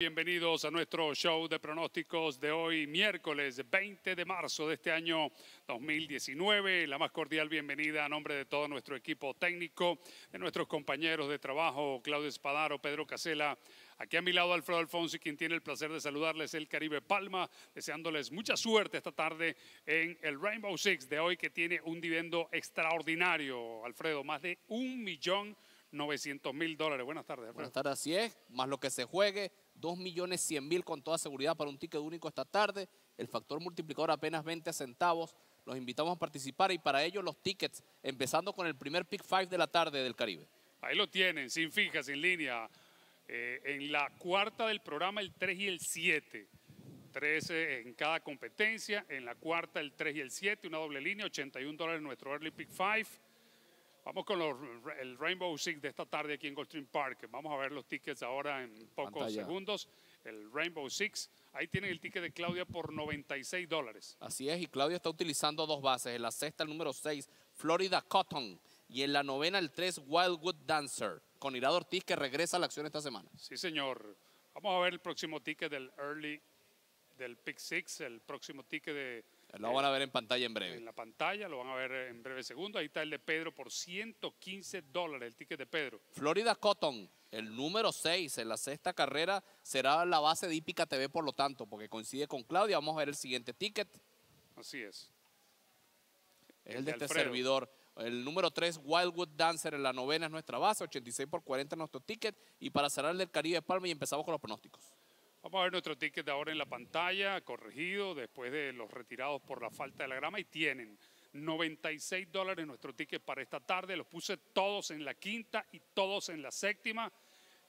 Bienvenidos a nuestro show de pronósticos de hoy, miércoles 20 de marzo de este año 2019. La más cordial bienvenida a nombre de todo nuestro equipo técnico, de nuestros compañeros de trabajo, Claudio Espadaro, Pedro Casela. Aquí a mi lado Alfredo Alfonso y quien tiene el placer de saludarles el Caribe Palma, deseándoles mucha suerte esta tarde en el Rainbow Six de hoy que tiene un dividendo extraordinario. Alfredo, más de un millón 900 mil dólares. Buenas tardes. Alfredo. Buenas tardes, así es, más lo que se juegue, 2 millones 100 mil con toda seguridad para un ticket único esta tarde. El factor multiplicador apenas 20 centavos. Los invitamos a participar y para ello los tickets, empezando con el primer pick 5 de la tarde del Caribe. Ahí lo tienen, sin fijas, sin línea. Eh, en la cuarta del programa, el 3 y el 7. 13 en cada competencia. En la cuarta, el 3 y el 7, una doble línea, 81 dólares nuestro early pick 5. Vamos con los, el Rainbow Six de esta tarde aquí en Goldstream Park. Vamos a ver los tickets ahora en pocos Pantalla. segundos. El Rainbow Six. Ahí tienen el ticket de Claudia por 96 dólares. Así es, y Claudio está utilizando dos bases. En la sexta, el número 6, Florida Cotton. Y en la novena, el 3, Wildwood Dancer. Con Irado Ortiz, que regresa a la acción esta semana. Sí, señor. Vamos a ver el próximo ticket del early, del pick six, el próximo ticket de, Lo van a ver en pantalla en breve. en la pantalla, lo van a ver en breve segundo. Ahí está el de Pedro por 115 dólares, el ticket de Pedro. Florida Cotton, el número 6 en la sexta carrera, será la base de Hípica TV, por lo tanto, porque coincide con Claudia. Vamos a ver el siguiente ticket. Así es. Es el de este servidor. El número 3, Wildwood Dancer en la novena es nuestra base, 86 por 40 es nuestro ticket. Y para cerrar el del Caribe Palma y empezamos con los pronósticos. Vamos a ver nuestro ticket de ahora en la pantalla, corregido después de los retirados por la falta de la grama y tienen 96 dólares nuestro ticket para esta tarde. Los puse todos en la quinta y todos en la séptima.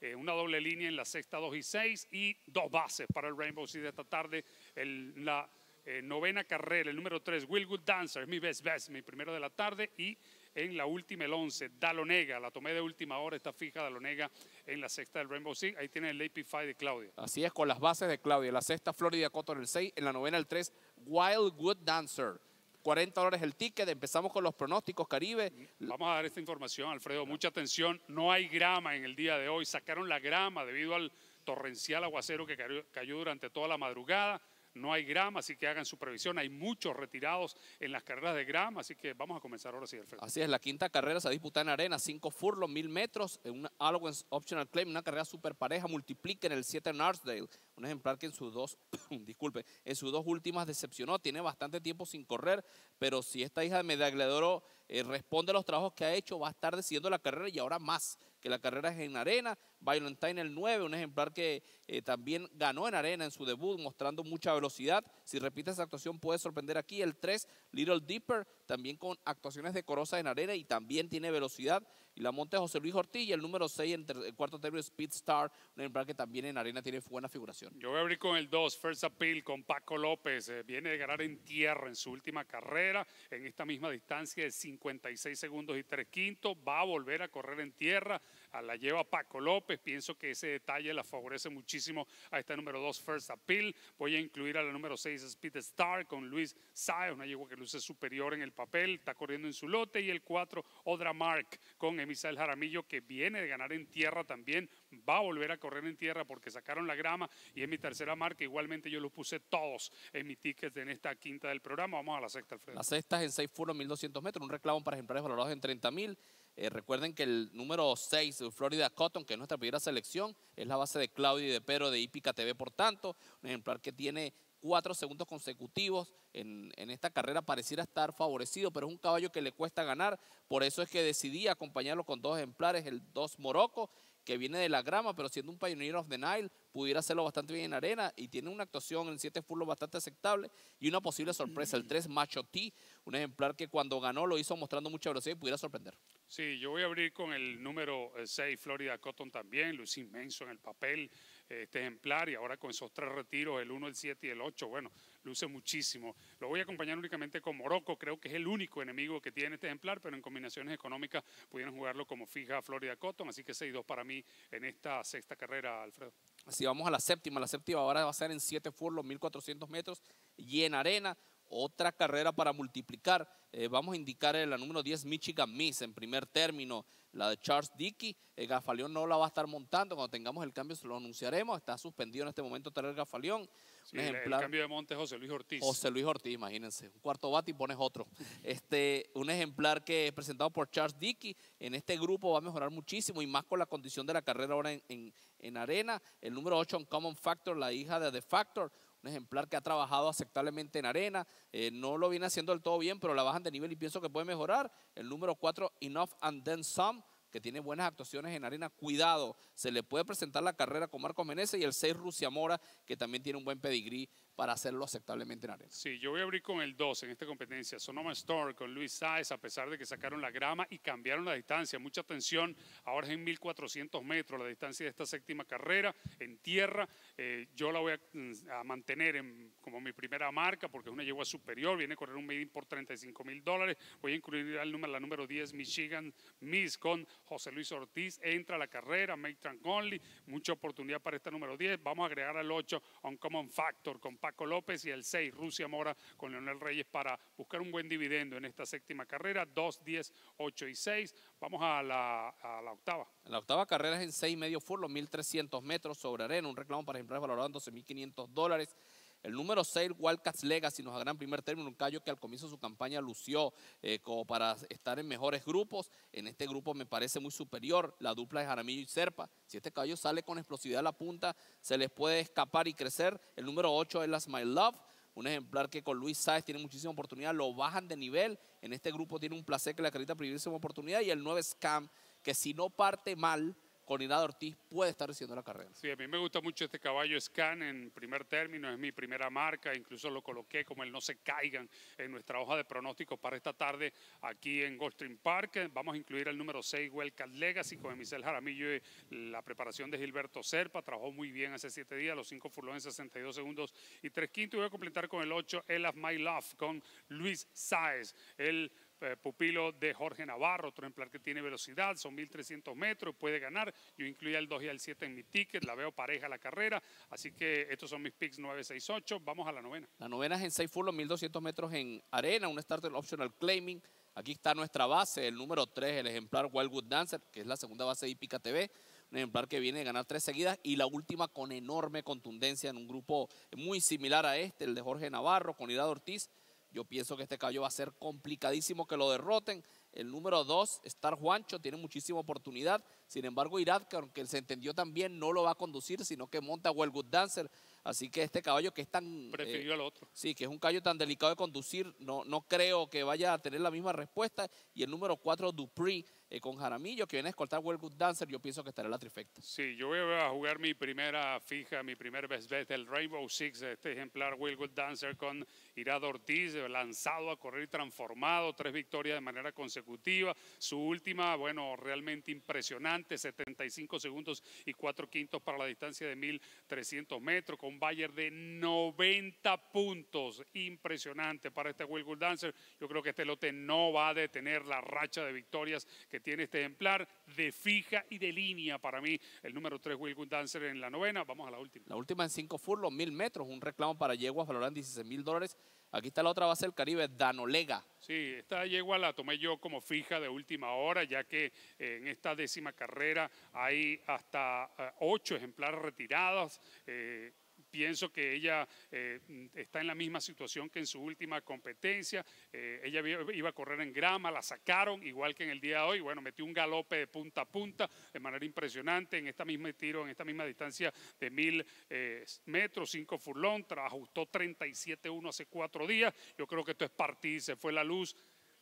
Eh, una doble línea en la sexta 2 y 6 y dos bases para el Rainbow de esta tarde. El- la eh, novena carrera, el número 3, Will Good Dancer, es mi best best, mi primero de la tarde. Y en la última, el 11, Dalonega, la tomé de última hora, está fija Dalonega en la sexta del Rainbow Six. Ahí tiene el AP5 de Claudia. Así es, con las bases de Claudia. La sexta, Florida Cotton el 6. En la novena, el 3, Wildwood Dancer. 40 dólares el ticket. Empezamos con los pronósticos Caribe. Vamos a dar esta información, Alfredo. Mucha atención. No hay grama en el día de hoy. Sacaron la grama debido al torrencial aguacero que cayó durante toda la madrugada. No hay grama, así que hagan su previsión. Hay muchos retirados en las carreras de grama, así que vamos a comenzar ahora sí, Alfredo. Así es, la quinta carrera se disputa en arena, 5 furlong, 1000 metros, en una Allowance Optional Claim, una carrera super pareja, multipliquen el 7 en Arsdale, un ejemplar que en sus dos, disculpe, en sus dos últimas decepcionó, tiene bastante tiempo sin correr, pero si esta hija de medalla de oro eh, responde a los trabajos que ha hecho, va a estar decidiendo la carrera y ahora más, que la carrera es en arena, Valentine el 9, un ejemplar que eh, también ganó en arena en su debut, mostrando mucha velocidad, si repite esa actuación puede sorprender aquí, el 3, Little Deeper, también con actuaciones decorosas en arena y también tiene velocidad, y la monte José Luis Ortiz, y el número 6 en el cuarto término Speed Star, un ejemplar que también en arena tiene buena figuración. Yo voy a abrir con el 2, First Appeal, con Paco López. Eh, viene de ganar en tierra en su última carrera, en esta misma distancia de 56 segundos y 3 quintos. Va a volver a correr en tierra. La lleva Paco López. Pienso que ese detalle la favorece muchísimo a esta número 2, First Appeal. Voy a incluir a la número 6, Speed Star, con Luis Saez, una yegua que luce superior en el papel. Está corriendo en su lote. Y el 4, Odra Mark, con Emisael Jaramillo, que viene de ganar en tierra también. Va a volver a correr en tierra porque sacaron la grama y es mi tercera marca. Igualmente yo los puse todos en mi ticket en esta quinta del programa. Vamos a la sexta, Alfredo. La sexta es en 6 furlong, 1200 metros, un reclamo para ejemplares valorados en 30 mil. Eh, recuerden que el número 6, Florida Cotton, que es nuestra primera selección, es la base de Claudio y de Pedro de Hípica TV, por tanto, un ejemplar que tiene cuatro segundos consecutivos en, en esta carrera pareciera estar favorecido, pero es un caballo que le cuesta ganar, por eso es que decidí acompañarlo con dos ejemplares, el 2 Morocco, que viene de la grama, pero siendo un Pioneer of the Nile, pudiera hacerlo bastante bien en arena y tiene una actuación en 7 furlong bastante aceptable y una posible sorpresa, el 3 Macho T, un ejemplar que cuando ganó lo hizo mostrando mucha velocidad y pudiera sorprender. Sí, yo voy a abrir con el número 6, Florida Cotton también, luce inmenso en el papel eh, este ejemplar y ahora con esos tres retiros, el 1, el 7 y el 8, bueno, luce muchísimo. Lo voy a acompañar únicamente con Morocco, creo que es el único enemigo que tiene este ejemplar, pero en combinaciones económicas pudieran jugarlo como fija Florida Cotton, así que 6-2 para mí en esta sexta carrera, Alfredo. Así vamos a la séptima, la séptima ahora va a ser en 7 furlong, 1400 metros y en arena, otra carrera para multiplicar. Eh, vamos a indicar la número 10, Michigan Miss, en primer término, la de Charles Dickey. El Gafaleón no la va a estar montando. Cuando tengamos el cambio se lo anunciaremos. Está suspendido en este momento el Gafaleón. el cambio de monte José Luis Ortiz. José Luis Ortiz, imagínense. Un cuarto bate y pones otro. este, un ejemplar que es presentado por Charles Dickey. En este grupo va a mejorar muchísimo y más con la condición de la carrera ahora en, en, arena. El número 8, Common Factor, la hija de The Factor un ejemplar que ha trabajado aceptablemente en arena, eh, no lo viene haciendo del todo bien, pero la bajan de nivel y pienso que puede mejorar. El número 4, Enough and Then Some, que tiene buenas actuaciones en arena, cuidado, se le puede presentar la carrera con Marcos Meneses y el 6 Rusia Mora, que también tiene un buen pedigrí para hacerlo aceptablemente en arena. Sí, yo voy a abrir con el 2 en esta competencia, Sonoma Store con Luis Sáez, a pesar de que sacaron la grama y cambiaron la distancia. Mucha atención, ahora es en 1400 metros la distancia de esta séptima carrera en tierra. Eh, yo la voy mm, a, mantener como mi primera marca porque es una yegua superior, viene a correr un meeting por 35 mil dólares. Voy a incluir el número, la número 10, Michigan Miss, con José Luis Ortiz. Entra a la carrera, Make Trunk Only, mucha oportunidad para esta número 10. Vamos a agregar al 8, Uncommon Factor, con Paco López y el 6, Rusia Mora con Leonel Reyes para buscar un buen dividendo en esta séptima carrera, 2, 10, 8 y 6. Vamos a la, a la octava. La octava carrera es en 6 medio furlong, 1.300 metros sobre arena, un reclamo para ejemplares valorado en 12.500 dólares. El número 6, Wildcats Legacy, nos agarra en primer término un callo que al comienzo de su campaña lució eh, como para estar en mejores grupos. En este grupo me parece muy superior la dupla de Jaramillo y Serpa. Si este caballo sale con explosividad a la punta, se les puede escapar y crecer. El número 8 es la Smile Love un ejemplar que con Luis Sáez tiene muchísima oportunidad, lo bajan de nivel. En este grupo tiene un placer que le acredita primerísima oportunidad. Y el 9 Scam, que si no parte mal, con Ortiz puede estar haciendo la carrera. Sí, a mí me gusta mucho este caballo Scan en primer término, es mi primera marca, incluso lo coloqué como el no se caigan en nuestra hoja de pronósticos para esta tarde aquí en Goldstream Park. Vamos a incluir el número 6, Wildcat Legacy, con Emisel Jaramillo y la preparación de Gilberto Serpa, trabajó muy bien hace siete días, los cinco furlones en 62 segundos y tres quintos. Y voy a completar con el 8, El of My Love, con Luis Sáez, el eh, pupilo de Jorge Navarro, otro ejemplar que tiene velocidad, son 1300 metros, puede ganar. Yo incluía el 2 y el 7 en mi ticket, la veo pareja la carrera, así que estos son mis picks 9, 6, 8. Vamos a la novena. La novena es en 6 furlong, 1200 metros en arena, un starter optional claiming. Aquí está nuestra base, el número 3, el ejemplar Wildwood Dancer, que es la segunda base de Hípica TV un ejemplar que viene a ganar tres seguidas y la última con enorme contundencia en un grupo muy similar a este, el de Jorge Navarro, con Irado Ortiz. Yo pienso que este caballo va a ser complicadísimo que lo derroten. El número 2, Star Juancho, tiene muchísima oportunidad. Sin embargo, Irad, que aunque se entendió también, no lo va a conducir, sino que monta Well Good Dancer. Así que este caballo que es tan... Prefirió al otro. Sí, que es un caballo tan delicado de conducir, no, no creo que vaya a tener la misma respuesta. Y el número 4, Dupree, eh, con Jaramillo, que viene a escoltar Well Good Dancer, yo pienso que estará la trifecta. Sí, yo voy a jugar mi primera fija, mi primer best bet, el Rainbow Six, este ejemplar Well Good Dancer con Irado Ortiz, lanzado a correr y transformado, tres victorias de manera consecutiva. Su última, bueno, realmente impresionante, 75 segundos y cuatro quintos para la distancia de 1300 metros, con Bayer de 90 puntos. Impresionante para este Will Good Dancer. Yo creo que este lote no va a detener la racha de victorias que tiene este ejemplar de fija y de línea para mí. El número 3, Will Good Dancer en la novena. Vamos a la última. La última en 5 furlos, mil metros. Un reclamo para yeguas valoran 16 mil dólares. Aquí está la otra base del Caribe, Danolega. Sí, esta yegua la tomé yo como fija de última hora, ya que eh, en esta décima carrera hay hasta eh, ocho ejemplares retirados. Eh, pienso que ella eh, está en la misma situación que en su última competencia. Eh, ella iba a correr en grama, la sacaron, igual que en el día de hoy. Bueno, metió un galope de punta a punta de manera impresionante en esta misma tiro, en esta misma distancia de mil eh, metros, cinco furlón. Ajustó 37-1 hace cuatro días. Yo creo que esto es partir, se fue la luz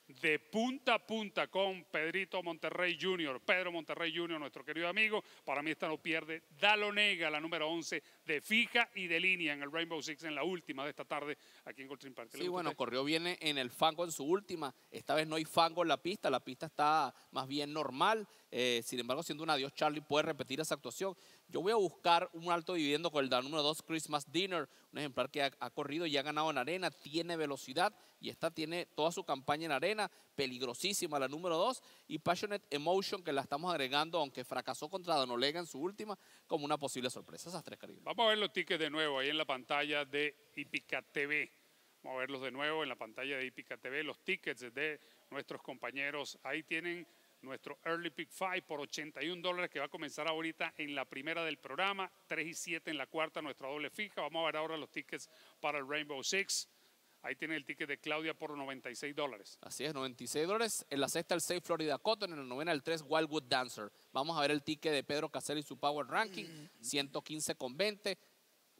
de punta a punta con Pedrito Monterrey Jr., Pedro Monterrey Jr., nuestro querido amigo. Para mí esta no pierde. Dalonega, la número 11, de fija y de línea en el Rainbow Six en la última de esta tarde aquí en Goldstream Park. Sí, bueno, corrió bien en el fango en su última. Esta vez no hay fango en la pista, la pista está más bien normal. Eh, sin embargo, siendo un adiós, Charlie puede repetir esa actuación. Yo voy a buscar un alto dividendo con el número 2, Christmas Dinner, un ejemplar que ha, corrido y ha ganado en arena, tiene velocidad y esta tiene toda su campaña en arena, peligrosísima la número 2, y Passionate Emotion, que la estamos agregando, aunque fracasó contra Donolega en su última, como una posible sorpresa. Esas tres, Vamos a ver los tickets de nuevo ahí en la pantalla de Ipica TV. Vamos a verlos de nuevo en la pantalla de Hípica TV, los tickets de nuestros compañeros. Ahí tienen nuestro Early Pick 5 por 81 dólares que va a comenzar ahorita en la primera del programa, 3 y 7 en la cuarta, nuestra doble fija. Vamos a ver ahora los tickets para el Rainbow Six. Ahí tiene el ticket de Claudia por 96 dólares. Así es, 96 dólares. En la sexta el 6 Florida Cotton, en la novena el 3 Wildwood Dancer. Vamos a ver el ticket de Pedro Casero y su Power Ranking, 115 con 20.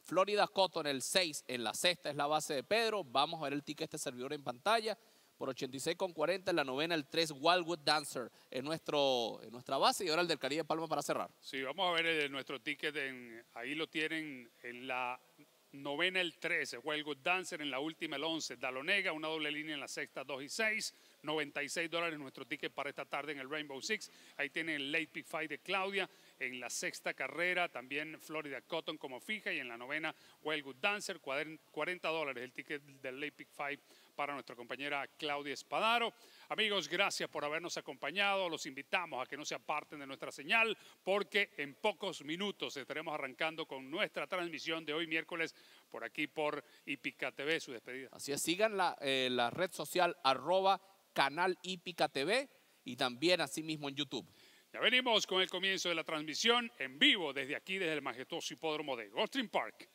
Florida Cotton el 6 en la sexta es la base de Pedro. Vamos a ver el ticket de este servidor en pantalla por 86,40 en la novena, el 3 Wildwood Dancer en, nuestro, en nuestra base y ahora el del Caribe Palma para cerrar. Sí, vamos a ver el, nuestro ticket, en, ahí lo tienen en la novena el 13, Wildwood Dancer en la última el 11, Dalonega, una doble línea en la sexta 2 y 6, 96 dólares nuestro ticket para esta tarde en el Rainbow Six. Ahí tienen el Late Pick Fight de Claudia en la sexta carrera, también Florida Cotton como fija y en la novena Wildwood Dancer, 40 dólares el ticket del Late Pick Fight para nuestra compañera Claudia Espadaro. Amigos, gracias por habernos acompañado. Los invitamos a que no se aparten de nuestra señal porque en pocos minutos estaremos arrancando con nuestra transmisión de hoy miércoles por aquí por Ipica TV, su despedida. Así es, sigan la, eh, la red social arroba canal Ipica TV y también así mismo en YouTube. Ya venimos con el comienzo de la transmisión en vivo desde aquí, desde el majestuoso hipódromo de Gulfstream Park.